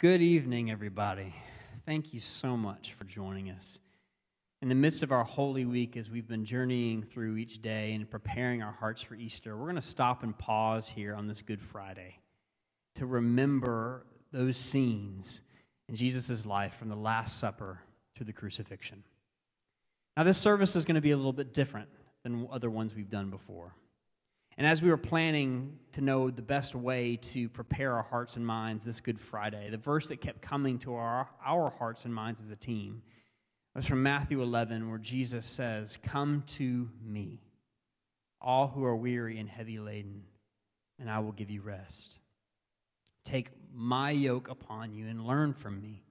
Good evening, everybody. Thank you so much for joining us. In the midst of our Holy Week, as we've been journeying through each day and preparing our hearts for Easter, we're going to stop and pause here on this Good Friday to remember those scenes in Jesus' life from the Last Supper to the crucifixion. Now, this service is going to be a little bit different than other ones we've done before. And as we were planning to know the best way to prepare our hearts and minds this Good Friday, the verse that kept coming to our, our hearts and minds as a team was from Matthew 11, where Jesus says, Come to me, all who are weary and heavy laden, and I will give you rest. Take my yoke upon you and learn from me,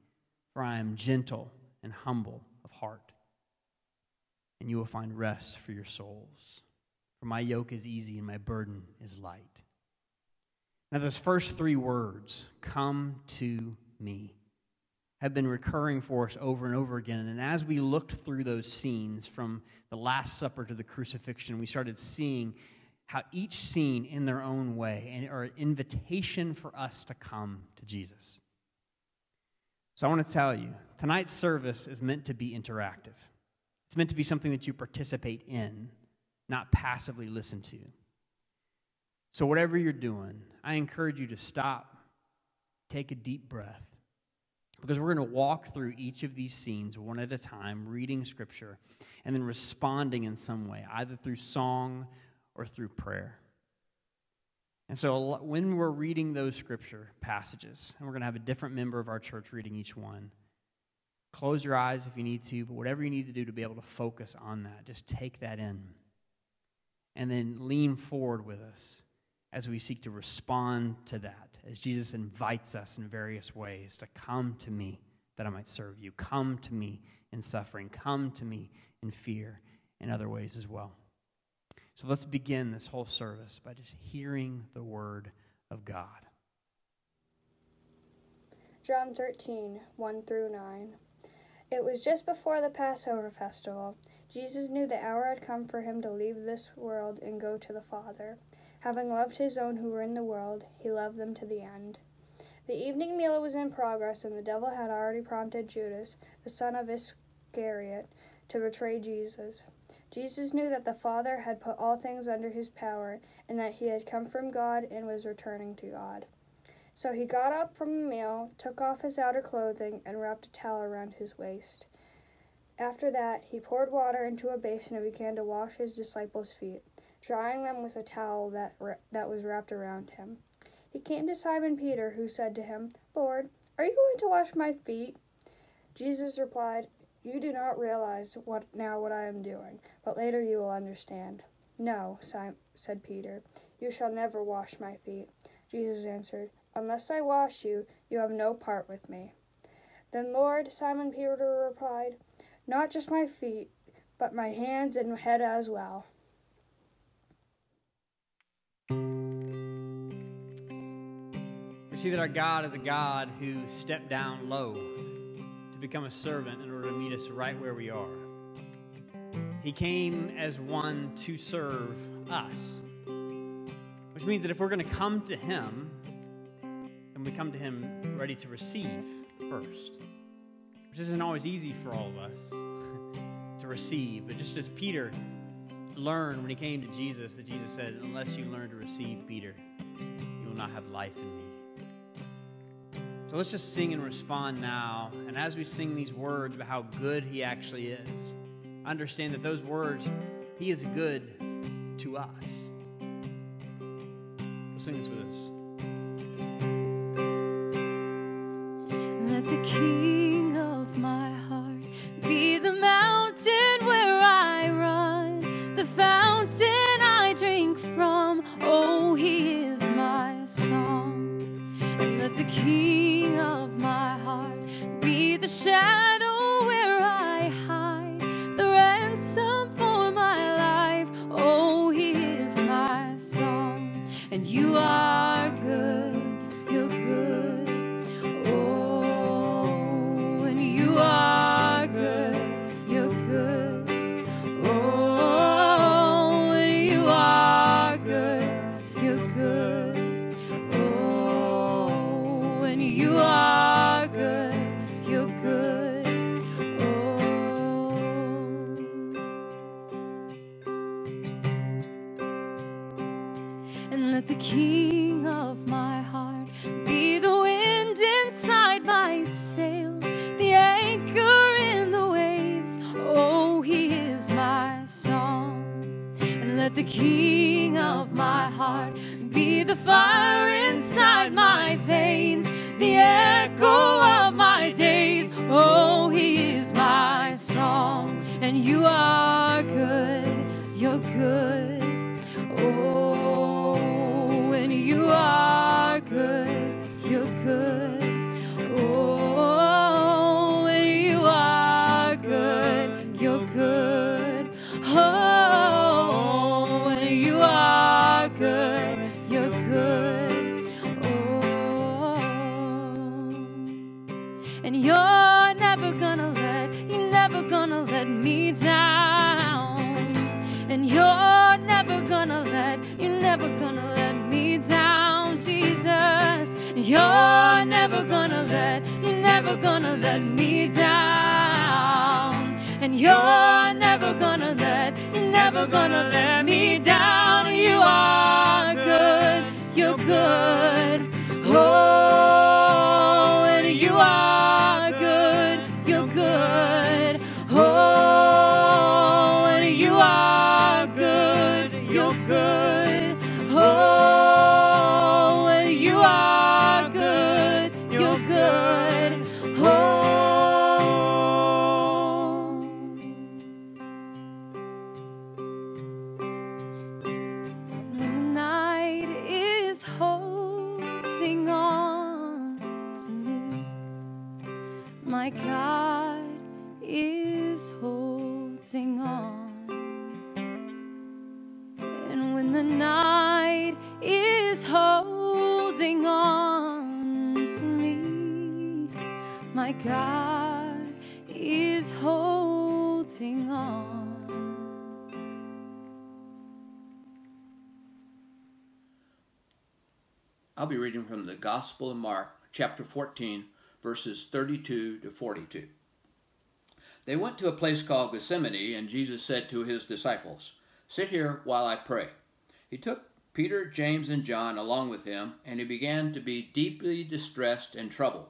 for I am gentle and humble of heart, and you will find rest for your souls. For my yoke is easy and my burden is light. Now, those first three words, come to me, have been recurring for us over and over again. And as we looked through those scenes from the Last Supper to the crucifixion, we started seeing how each scene in their own way and are an invitation for us to come to Jesus. So I want to tell you, tonight's service is meant to be interactive. It's meant to be something that you participate in not passively listen to. So, whatever you're doing, I encourage you to stop, take a deep breath, because we're going to walk through each of these scenes one at a time, reading scripture, and then responding in some way, either through song or through prayer. And so, when we're reading those scripture passages, and we're going to have a different member of our church reading each one, close your eyes if you need to, but whatever you need to do to be able to focus on that, just take that in and then lean forward with us as we seek to respond to that, as Jesus invites us in various ways to come to me that I might serve you. Come to me in suffering. Come to me in fear in other ways as well. So let's begin this whole service by just hearing the word of God. John 13, 1 through 9. It was just before the Passover festival. Jesus knew the hour had come for him to leave this world and go to the Father. Having loved his own who were in the world, he loved them to the end. The evening meal was in progress, and the devil had already prompted Judas, the son of Iscariot, to betray Jesus. Jesus knew that the Father had put all things under his power, and that he had come from God and was returning to God. So he got up from the meal, took off his outer clothing, and wrapped a towel around his waist. After that, he poured water into a basin and began to wash his disciples' feet, drying them with a towel that, that was wrapped around him. He came to Simon Peter, who said to him, Lord, are you going to wash my feet? Jesus replied, You do not realize what now what I am doing, but later you will understand. No, Simon, said Peter, you shall never wash my feet. Jesus answered, Unless I wash you, you have no part with me. Then, Lord, Simon Peter replied, not just my feet, but my hands and head as well. We see that our God is a God who stepped down low to become a servant in order to meet us right where we are. He came as one to serve us, which means that if we're going to come to Him, then we come to Him ready to receive first which isn't always easy for all of us to receive. But just as Peter learned when he came to Jesus, that Jesus said, Unless you learn to receive Peter, you will not have life in me. So let's just sing and respond now. And as we sing these words about how good he actually is, understand that those words, he is good to us. We'll sing this with us. and let the king of my heart be the wind inside my sails, the anchor in the waves. Oh, he is my song. And let the king of my heart be the fire inside my veins, the echo of my days. Oh, he is my song. And you are good, you're good. You're never gonna let, you're never gonna let me down. And you're never gonna let, you're never gonna let me down. You are good, you're good. Oh, Gospel of Mark, chapter 14, verses 32 to 42. They went to a place called Gethsemane, and Jesus said to his disciples, Sit here while I pray. He took Peter, James, and John along with him, and he began to be deeply distressed and troubled.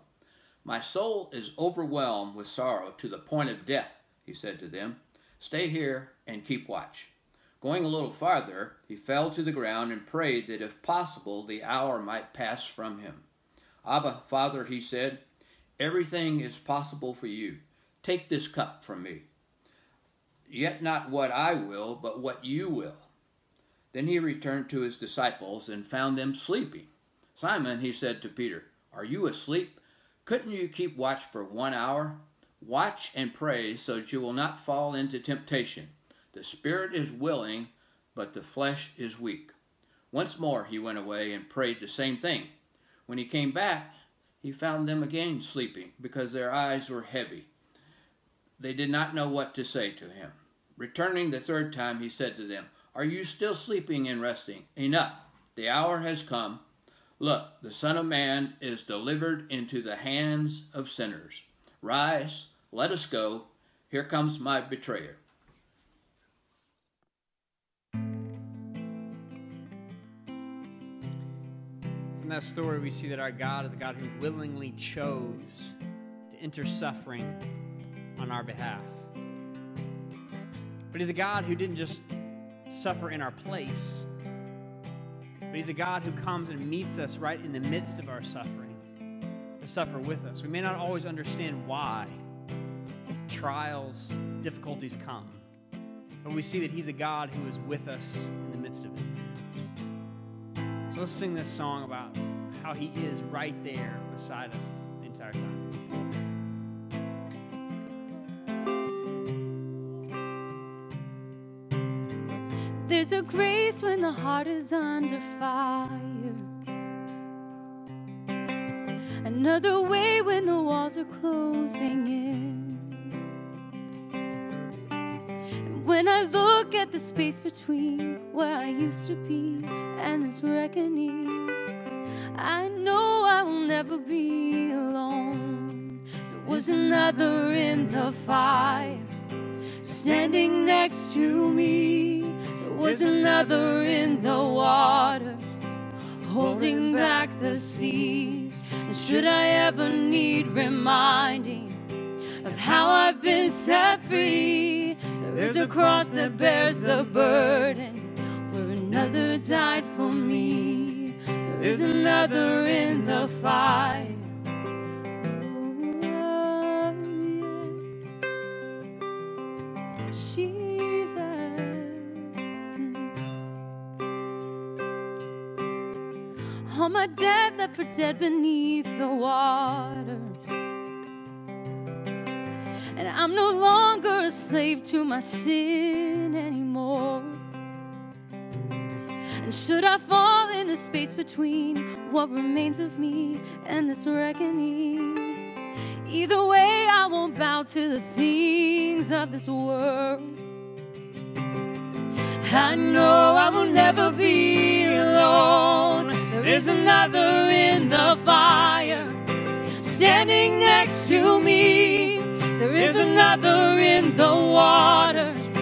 My soul is overwhelmed with sorrow to the point of death, he said to them. Stay here and keep watch. Going a little farther, he fell to the ground and prayed that if possible the hour might pass from him. Abba, Father, he said, everything is possible for you. Take this cup from me. Yet not what I will, but what you will. Then he returned to his disciples and found them sleeping. Simon, he said to Peter, Are you asleep? Couldn't you keep watch for one hour? Watch and pray so that you will not fall into temptation. The spirit is willing, but the flesh is weak. Once more he went away and prayed the same thing. When he came back, he found them again sleeping because their eyes were heavy. They did not know what to say to him. Returning the third time, he said to them, Are you still sleeping and resting? Enough. The hour has come. Look, the Son of Man is delivered into the hands of sinners. Rise, let us go. Here comes my betrayer. From that story, we see that our God is a God who willingly chose to enter suffering on our behalf. But He's a God who didn't just suffer in our place, but He's a God who comes and meets us right in the midst of our suffering to suffer with us. We may not always understand why trials, difficulties come, but we see that He's a God who is with us in the midst of it. So let's sing this song about how He is right there beside us the entire time. There's a grace when the heart is under fire. Another way when the walls are closing in. When I look at the space between where I used to be and this reckoning, I know I will never be alone. There was another in the fire standing next to me. There was another in the waters, holding back the seas. And should I ever need reminding of how I've been set free, there is a cross that bears the burden where another died for me. There's another in the fire. Oh, Jesus. All my dead left for dead beneath the waters. And I'm no longer a slave to my sin anymore. And should I fall in the space between what remains of me and this reckoning? Either way, I won't bow to the things of this world. I know I will never be alone. There is another in the fire standing next to me. There is another in the waters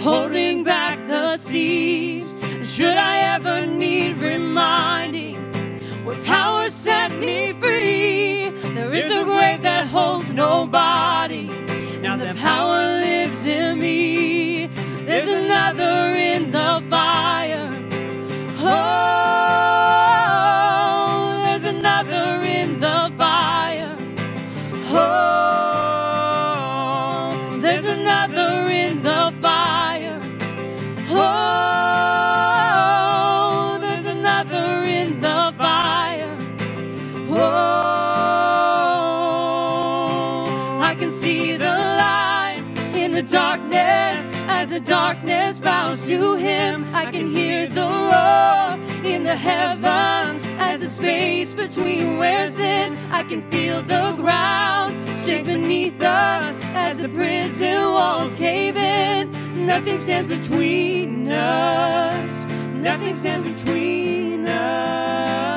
holding back the seas. Should I ever need reminding what power set me free? There is the grave that holds nobody. Now the power lives in me. There's another in the heavens as the space between wears thin. I can feel the ground shake beneath us as the prison walls cave in. Nothing stands between us. Nothing stands between us.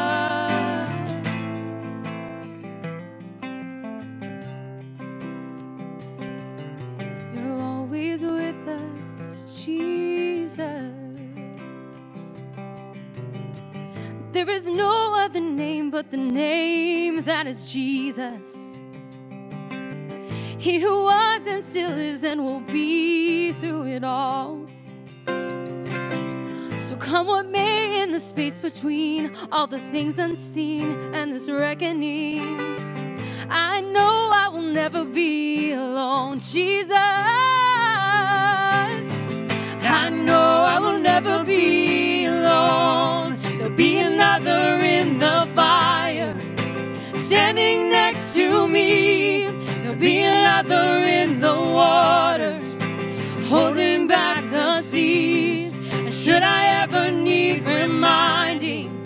There is no other name but the name that is Jesus. He who was and still is and will be through it all. So come what may in the space between all the things unseen and this reckoning. I know I will never be alone, Jesus. I know I will never be There'll be another in the waters holding back the seas. And should I ever need reminding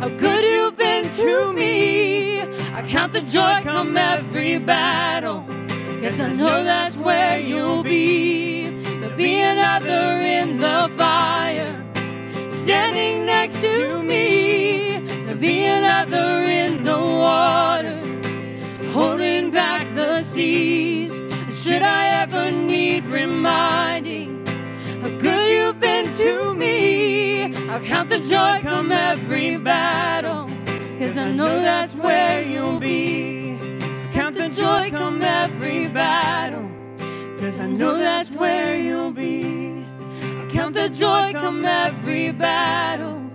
how good you've been to me, I count the joy come every battle. Cause I know that's where you'll be. There'll be another in the fire standing next to me. There'll be another in the back the seas. Should I ever need reminding how good you've been to me, I'll count the joy come every battle. Cause I know that's where you'll be. Count the joy come every battle. Cause I know that's where you'll be. Count the joy come every battle.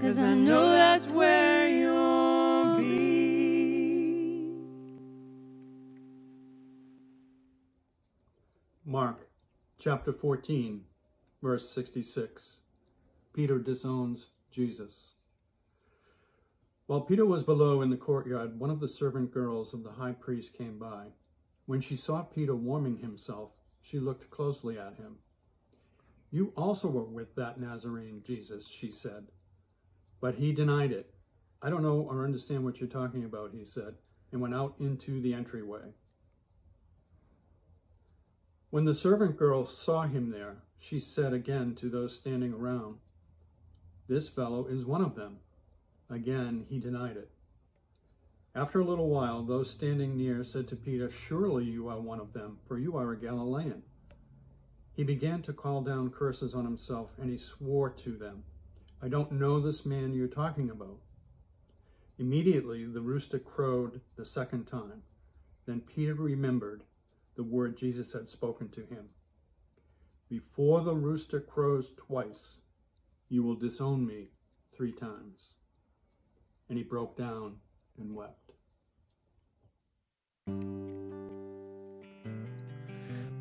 Cause I know that's where you'll be. Mark chapter 14, verse 66. Peter disowns Jesus. While Peter was below in the courtyard, one of the servant girls of the high priest came by. When she saw Peter warming himself, she looked closely at him. You also were with that Nazarene, Jesus, she said. But he denied it. I don't know or understand what you're talking about, he said, and went out into the entryway. When the servant girl saw him there, she said again to those standing around, This fellow is one of them. Again, he denied it. After a little while, those standing near said to Peter, Surely you are one of them, for you are a Galilean. He began to call down curses on himself, and he swore to them, I don't know this man you're talking about. Immediately the rooster crowed the second time. Then Peter remembered the word Jesus had spoken to him. Before the rooster crows twice, you will disown me three times. and he broke down and wept.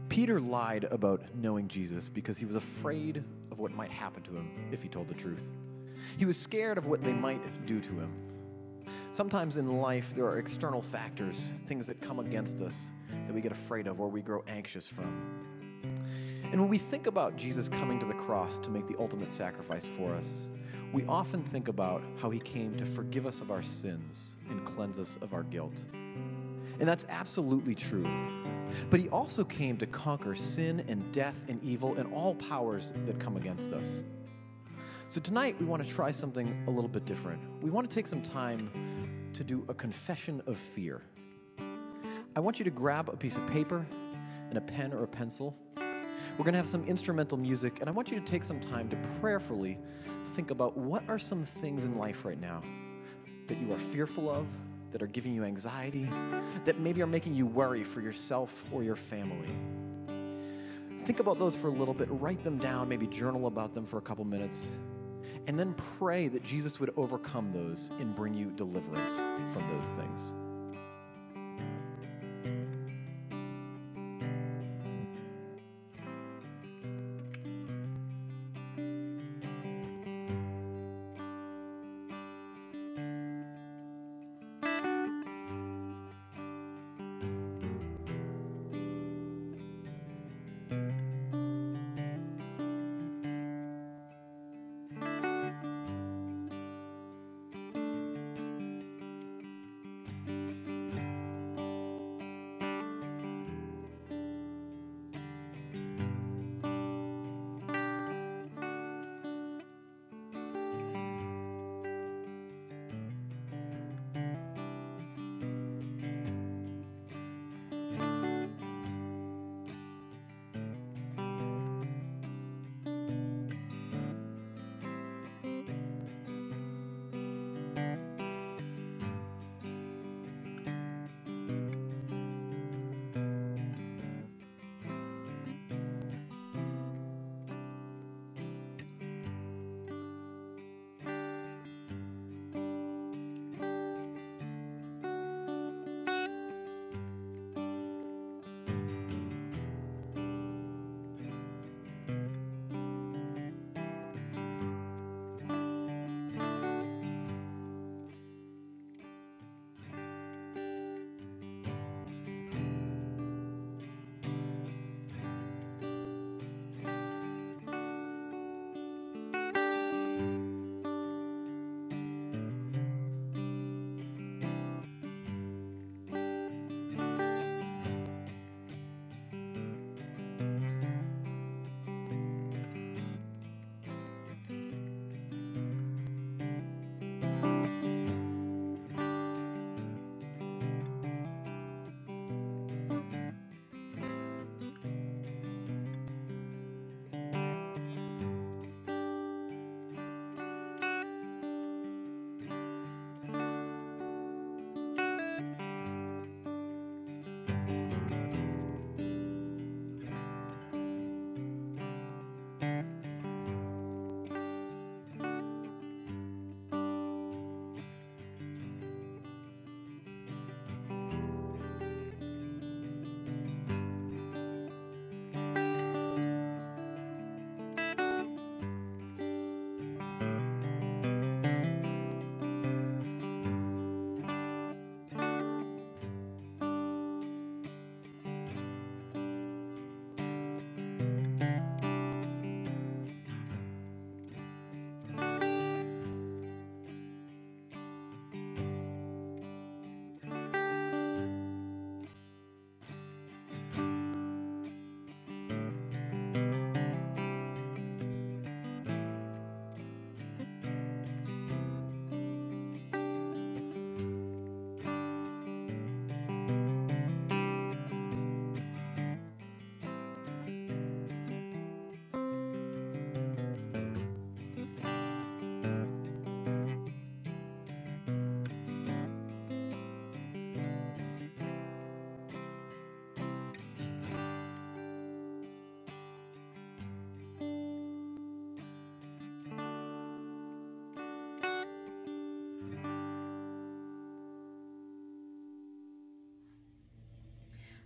Peter lied about knowing Jesus because he was afraid of what might happen to him if he told the truth. He was scared of what they might do to him. Sometimes in life, there are external factors, things that come against us that we get afraid of or we grow anxious from. And when we think about Jesus coming to the cross to make the ultimate sacrifice for us, we often think about how he came to forgive us of our sins and cleanse us of our guilt. And that's absolutely true. But he also came to conquer sin and death and evil and all powers that come against us. So tonight we want to try something a little bit different. We want to take some time to do a confession of fear. I want you to grab a piece of paper and a pen or a pencil. We're going to have some instrumental music, and I want you to take some time to prayerfully think about what are some things in life right now that you are fearful of, that are giving you anxiety, that maybe are making you worry for yourself or your family. Think about those for a little bit, write them down, maybe journal about them for a couple minutes, and then pray that Jesus would overcome those and bring you deliverance from those things.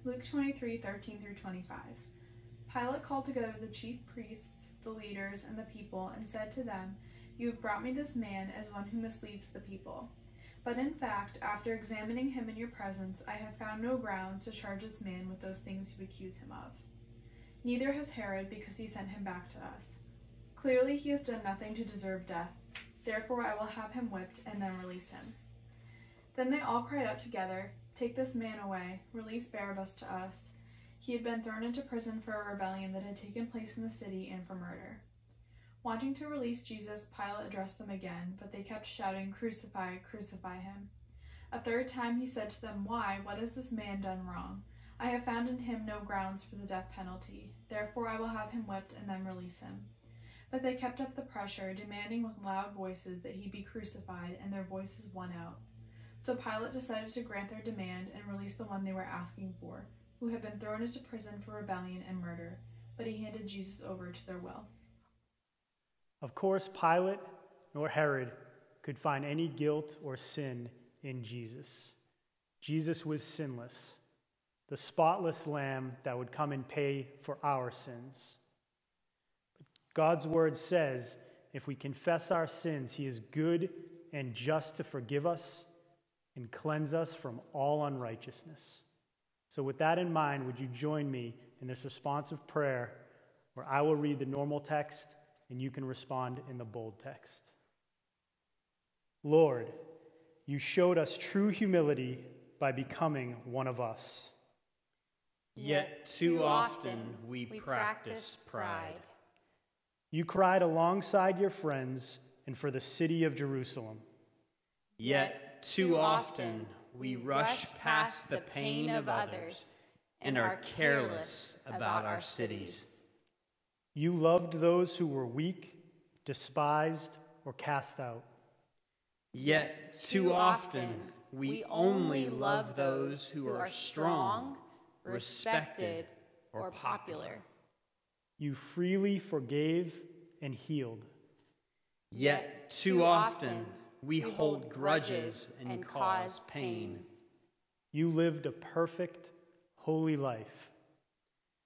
Luke 23 13 through 25. Pilate called together the chief priests, the leaders, and the people, and said to them, You have brought me this man as one who misleads the people. But in fact, after examining him in your presence, I have found no grounds to charge this man with those things you accuse him of. Neither has Herod, because he sent him back to us. Clearly, he has done nothing to deserve death. Therefore, I will have him whipped and then release him. Then they all cried out together, Take this man away, release Barabbas to us. He had been thrown into prison for a rebellion that had taken place in the city and for murder. Wanting to release Jesus, Pilate addressed them again, but they kept shouting, Crucify, crucify him. A third time he said to them, Why, what has this man done wrong? I have found in him no grounds for the death penalty. Therefore I will have him whipped and then release him. But they kept up the pressure, demanding with loud voices that he be crucified, and their voices won out. So Pilate decided to grant their demand and release the one they were asking for, who had been thrown into prison for rebellion and murder, but he handed Jesus over to their will. Of course, Pilate nor Herod could find any guilt or sin in Jesus. Jesus was sinless, the spotless lamb that would come and pay for our sins. God's word says if we confess our sins, he is good and just to forgive us and cleanse us from all unrighteousness. So, with that in mind, would you join me in this responsive prayer where I will read the normal text and you can respond in the bold text? Lord, you showed us true humility by becoming one of us. Yet too often we practice pride. You cried alongside your friends and for the city of Jerusalem. Yet too often we rush past the pain of others and are careless about our cities. You loved those who were weak, despised, or cast out. Yet too often we only love those who are strong, respected, or popular. You freely forgave and healed. Yet too often we hold grudges and cause pain. You lived a perfect, holy life.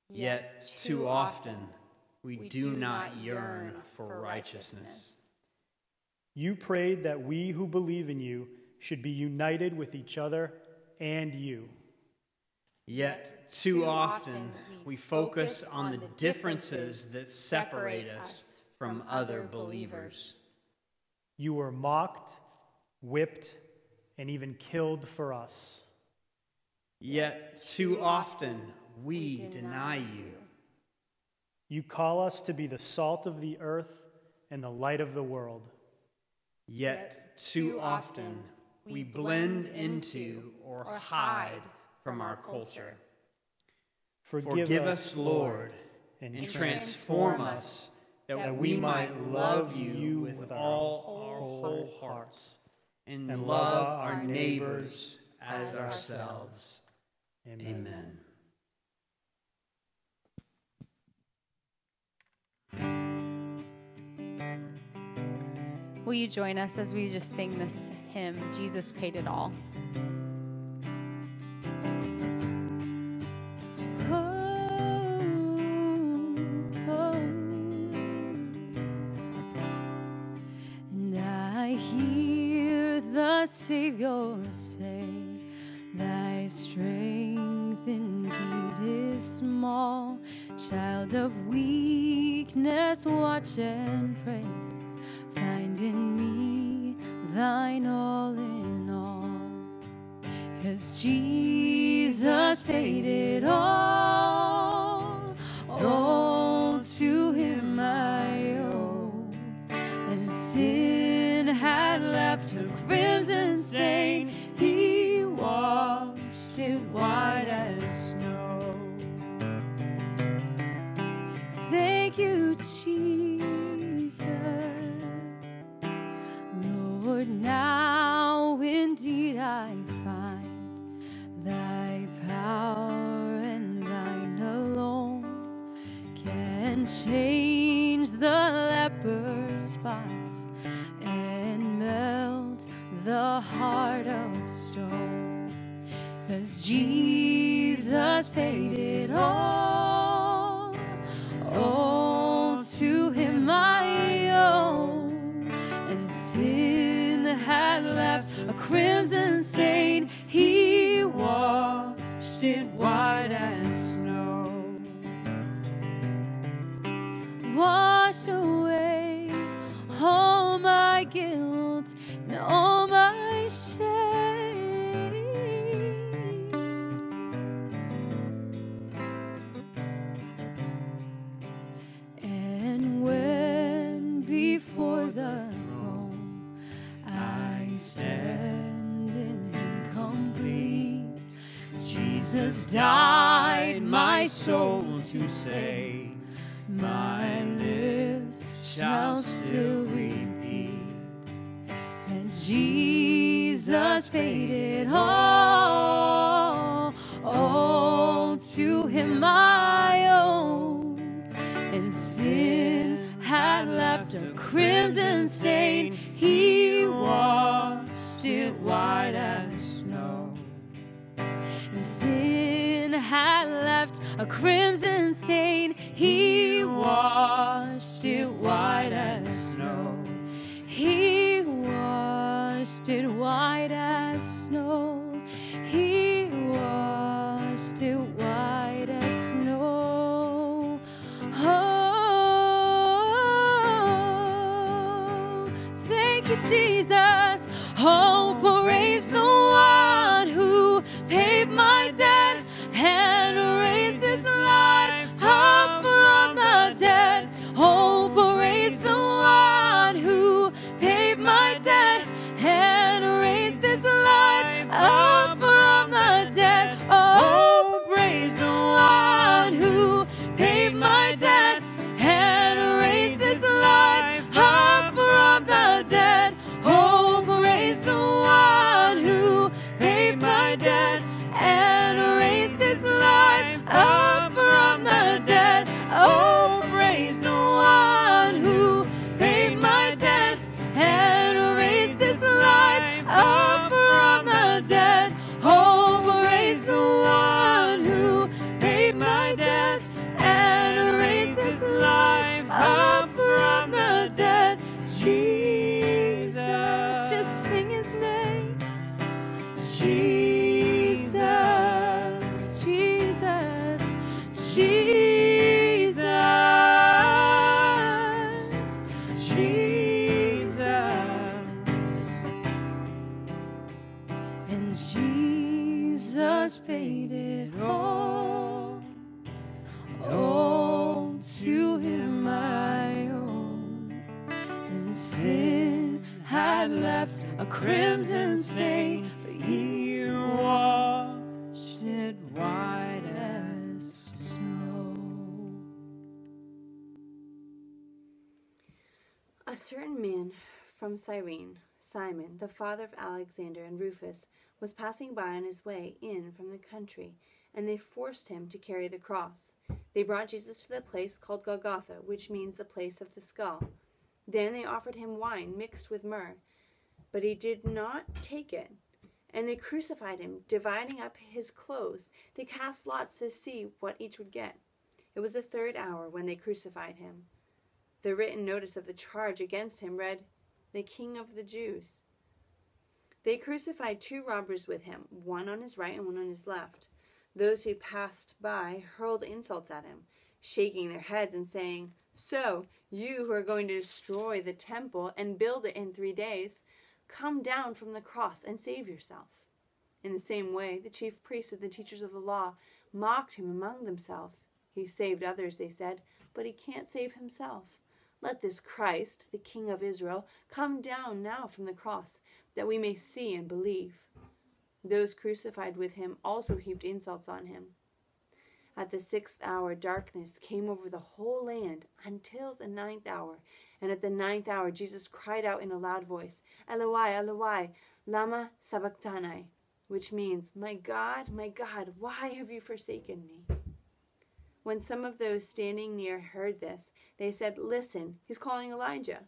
Yet too often we do not yearn for righteousness. You prayed that we who believe in you should be united with each other and you. Yet too often we focus on the differences that separate us from other believers. You were mocked, whipped, and even killed for us. Yet too often we deny you. You call us to be the salt of the earth and the light of the world. Yet too often we blend into or hide from our culture. Forgive, Forgive us, Lord, and transform us that we might love you with all our whole hearts and love our neighbors as ourselves. Amen. Will you join us as we just sing this hymn, Jesus Paid It All? Weakness, watch and pray. Find in me thine all in all. Cause Jesus paid it all. All to him I owe. And sin had left a crimson stain. He washed it white as I find thy power and thine alone can change the leper's spots and melt the heart of stone. Cause Jesus paid it all. All to him I owe. And sin had left a crimson stain. He washed it white as snow. Wash away all my guilt and all my shame. To say, My lips shall still repeat And Jesus paid it all. All to Him I owe, and sin had left a crimson stain. He washed it white as snow and sin had left a crimson Jesus. Jesus paid it all. All to him I owe. And sin had left a crimson stain, but he washed it white as snow. A certain man from Cyrene, Simon, the father of Alexander and Rufus, was passing by on his way in from the country, and they forced him to carry the cross. They brought Jesus to the place called Golgotha, which means the place of the skull. Then they offered him wine mixed with myrrh, but he did not take it. And they crucified him, dividing up his clothes. They cast lots to see what each would get. It was the third hour when they crucified him. The written notice of the charge against him read, The King of the Jews. They crucified two robbers with him, one on his right and one on his left. Those who passed by hurled insults at him, shaking their heads and saying, So, you who are going to destroy the temple and build it in three days, come down from the cross and save yourself. In the same way, the chief priests and the teachers of the law mocked him among themselves. He saved others, they said, but he can't save himself. Let this Christ, the King of Israel, come down now from the cross, that we may see and believe. Those crucified with him also heaped insults on him. At the sixth hour, darkness came over the whole land until the ninth hour. And at the ninth hour, Jesus cried out in a loud voice, Eloi, Eloi, lama sabachthani, which means, My God, my God, why have you forsaken me? When some of those standing near heard this, they said, Listen, he's calling Elijah.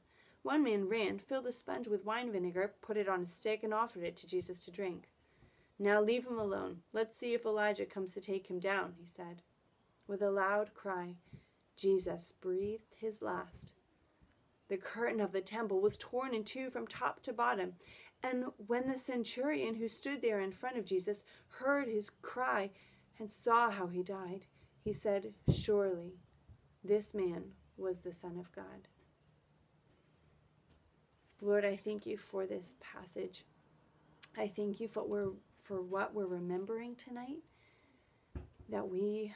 One man ran, filled a sponge with wine vinegar, put it on a stick, and offered it to Jesus to drink. Now leave him alone. Let's see if Elijah comes to take him down, he said. With a loud cry, Jesus breathed his last. The curtain of the temple was torn in two from top to bottom. And when the centurion who stood there in front of Jesus heard his cry and saw how he died, he said, Surely this man was the Son of God. Lord, I thank you for this passage. I thank you for, we're, for what we're remembering tonight, that we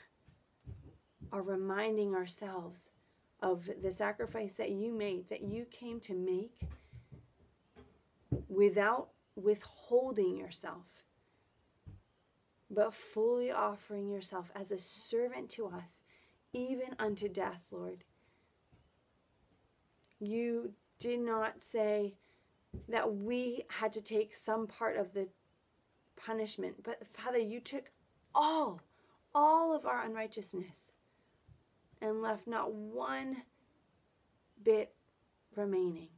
are reminding ourselves of the sacrifice that you made, that you came to make without withholding yourself, but fully offering yourself as a servant to us, even unto death, Lord. You did not say that we had to take some part of the punishment, but Father, you took all, all of our unrighteousness and left not one bit remaining.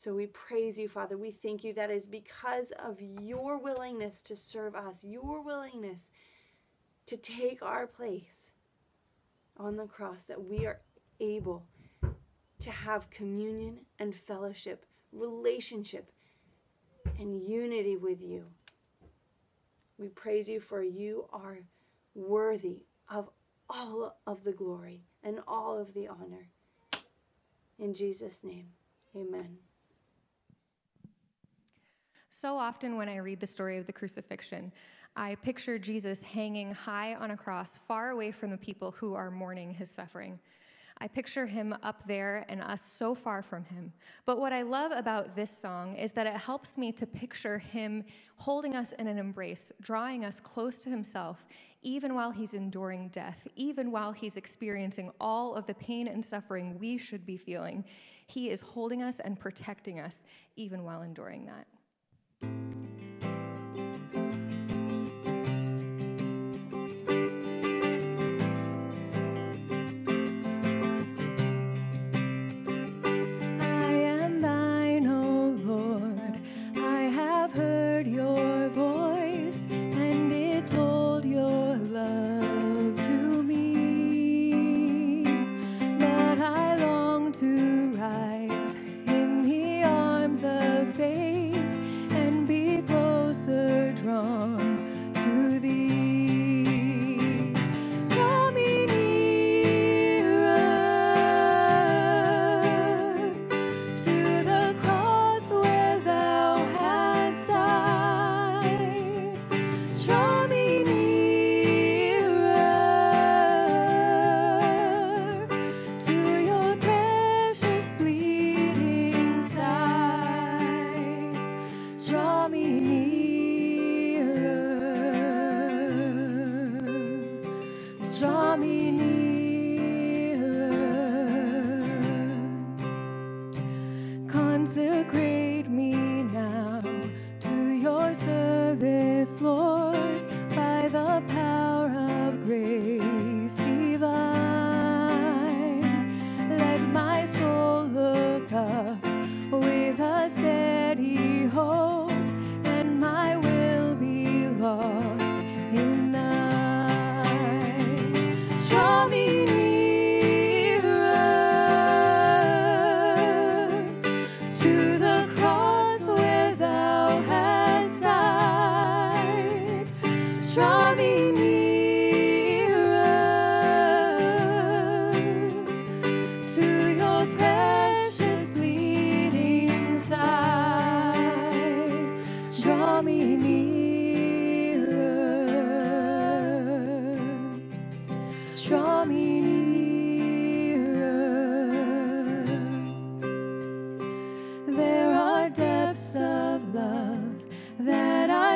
So we praise you, Father. We thank you that is because of your willingness to serve us, your willingness to take our place on the cross, that we are able to have communion and fellowship, relationship, and unity with you. We praise you for you are worthy of all of the glory and all of the honor. In Jesus' name, amen. So often, when I read the story of the crucifixion, I picture Jesus hanging high on a cross, far away from the people who are mourning his suffering. I picture him up there and us so far from him. But what I love about this song is that it helps me to picture him holding us in an embrace, drawing us close to himself, even while he's enduring death, even while he's experiencing all of the pain and suffering we should be feeling. He is holding us and protecting us, even while enduring that.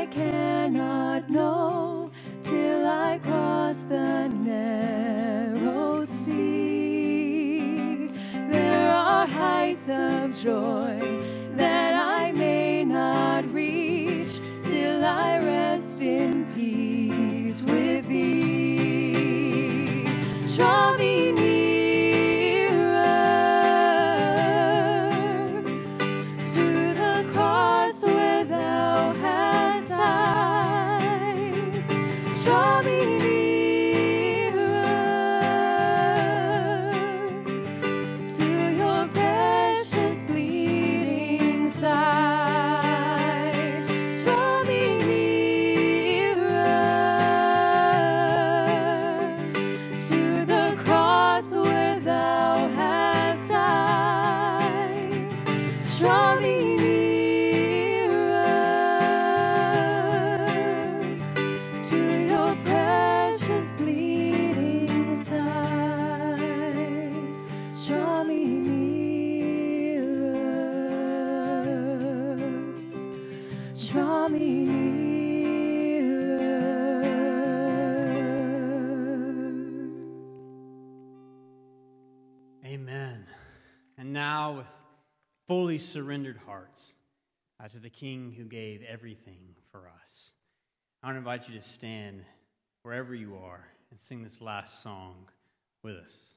I cannot know till I cross the narrow sea. There are heights of joy. With fully surrendered hearts uh, to the King who gave everything for us. I want to invite you to stand wherever you are and sing this last song with us.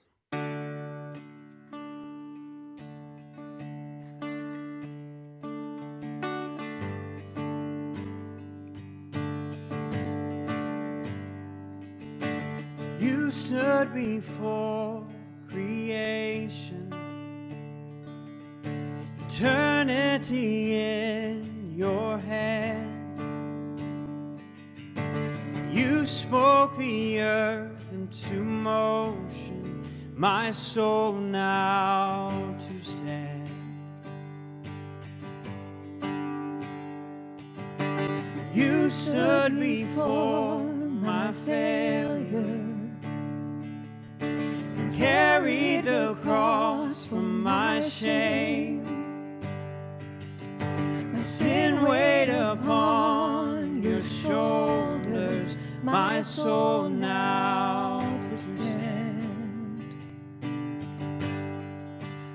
You stood before You spoke the earth into motion, my soul now to stand. You stood before my failure and carried the cross for my shame. My sin soul now to stand.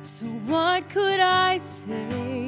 So, what could I say?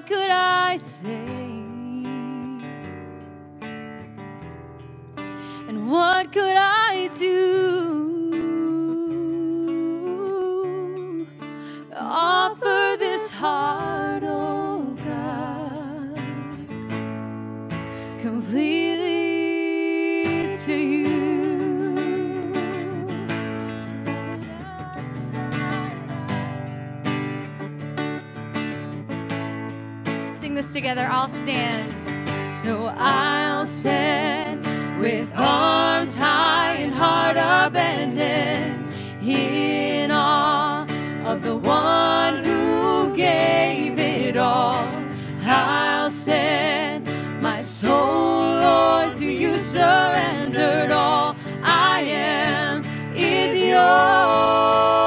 What could I say? And what could I do? Together. I'll stand. So I'll stand with arms high and heart abandoned in awe of the one who gave it all. I'll stand, my soul, Lord, to you surrendered all. I am is yours.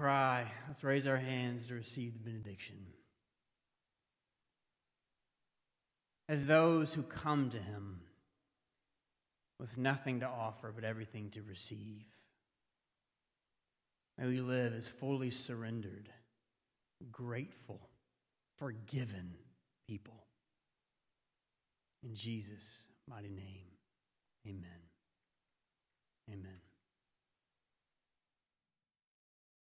Cry, let's raise our hands to receive the benediction. As those who come to him with nothing to offer but everything to receive, may we live as fully surrendered, grateful, forgiven people. In Jesus' mighty name, amen. Amen.